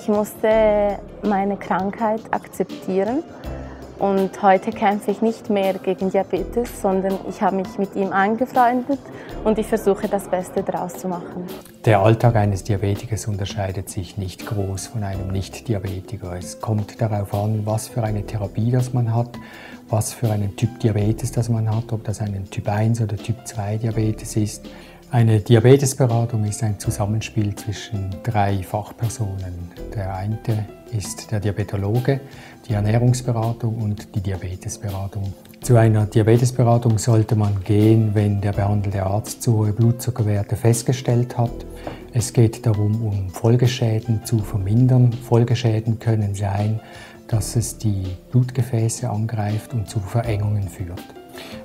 Ich musste meine Krankheit akzeptieren und heute kämpfe ich nicht mehr gegen Diabetes, sondern ich habe mich mit ihm angefreundet und ich versuche das Beste daraus zu machen. Der Alltag eines Diabetikers unterscheidet sich nicht groß von einem Nicht-Diabetiker. Es kommt darauf an, was für eine Therapie das man hat, was für einen Typ Diabetes das man hat, ob das ein Typ 1 oder Typ 2 Diabetes ist. Eine Diabetesberatung ist ein Zusammenspiel zwischen drei Fachpersonen. Der eine ist der Diabetologe, die Ernährungsberatung und die Diabetesberatung. Zu einer Diabetesberatung sollte man gehen, wenn der behandelte Arzt zu hohe Blutzuckerwerte festgestellt hat. Es geht darum, um Folgeschäden zu vermindern. Folgeschäden können sein, dass es die Blutgefäße angreift und zu Verengungen führt.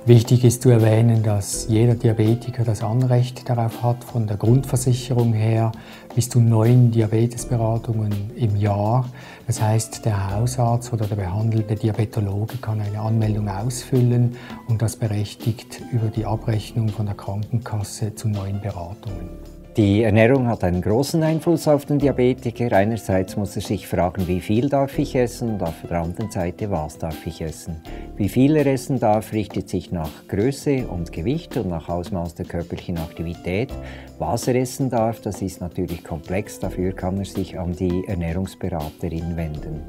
Wichtig ist zu erwähnen, dass jeder Diabetiker das Anrecht darauf hat, von der Grundversicherung her bis zu neun Diabetesberatungen im Jahr. Das heißt, der Hausarzt oder der behandelte Diabetologe kann eine Anmeldung ausfüllen und das berechtigt über die Abrechnung von der Krankenkasse zu neun Beratungen. Die Ernährung hat einen großen Einfluss auf den Diabetiker. Einerseits muss er sich fragen, wie viel darf ich essen und auf der anderen Seite, was darf ich essen. Wie viel er essen darf, richtet sich nach Größe und Gewicht und nach Ausmaß der körperlichen Aktivität. Was er essen darf, das ist natürlich komplex. Dafür kann er sich an die Ernährungsberaterin wenden.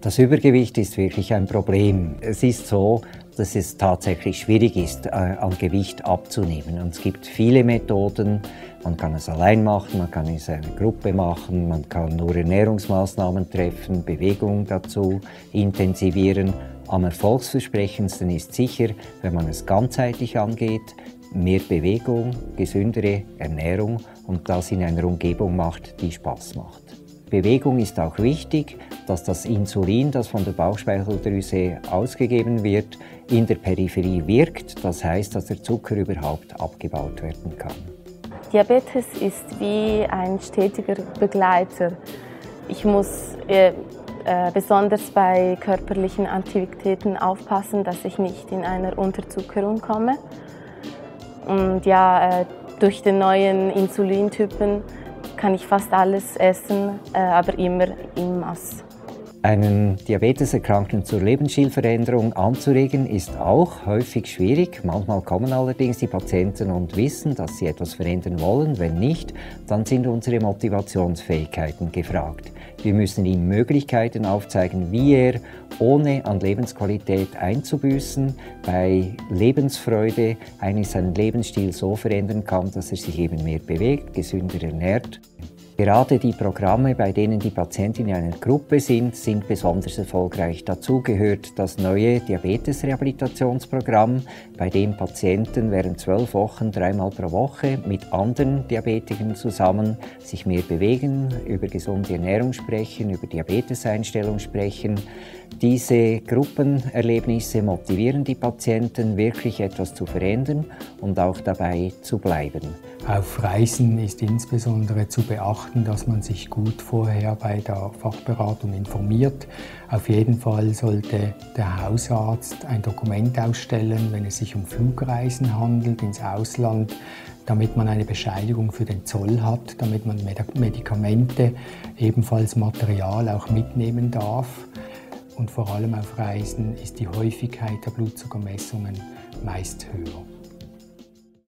Das Übergewicht ist wirklich ein Problem. Es ist so, dass es tatsächlich schwierig ist, äh, an Gewicht abzunehmen. Und es gibt viele Methoden. Man kann es allein machen, man kann es in einer Gruppe machen, man kann nur Ernährungsmaßnahmen treffen, Bewegung dazu intensivieren. Am erfolgsversprechendsten ist sicher, wenn man es ganzheitlich angeht, mehr Bewegung, gesündere Ernährung und das in einer Umgebung macht, die Spaß macht. Bewegung ist auch wichtig, dass das Insulin, das von der Bauchspeicheldrüse ausgegeben wird, in der Peripherie wirkt. Das heißt, dass der Zucker überhaupt abgebaut werden kann. Diabetes ist wie ein stetiger Begleiter. Ich muss äh, äh, besonders bei körperlichen Aktivitäten aufpassen, dass ich nicht in einer Unterzuckerung komme. Und ja, äh, durch den neuen Insulintypen kann ich fast alles essen, äh, aber immer im Maß. Einen Diabeteserkrankten zur Lebensstilveränderung anzuregen, ist auch häufig schwierig. Manchmal kommen allerdings die Patienten und wissen, dass sie etwas verändern wollen. Wenn nicht, dann sind unsere Motivationsfähigkeiten gefragt. Wir müssen ihm Möglichkeiten aufzeigen, wie er, ohne an Lebensqualität einzubüßen, bei Lebensfreude eigentlich seinen Lebensstil so verändern kann, dass er sich eben mehr bewegt, gesünder ernährt. Gerade die Programme, bei denen die Patienten in einer Gruppe sind, sind besonders erfolgreich. Dazu gehört das neue Diabetesrehabilitationsprogramm, bei dem Patienten während zwölf Wochen dreimal pro Woche mit anderen Diabetikern zusammen sich mehr bewegen, über gesunde Ernährung sprechen, über Diabeteseinstellung sprechen. Diese Gruppenerlebnisse motivieren die Patienten, wirklich etwas zu verändern und auch dabei zu bleiben. Auf Reisen ist insbesondere zu beachten, dass man sich gut vorher bei der Fachberatung informiert. Auf jeden Fall sollte der Hausarzt ein Dokument ausstellen, wenn es sich um Flugreisen handelt ins Ausland, damit man eine Bescheinigung für den Zoll hat, damit man Medikamente, ebenfalls Material auch mitnehmen darf. Und vor allem auf Reisen ist die Häufigkeit der Blutzuckermessungen meist höher.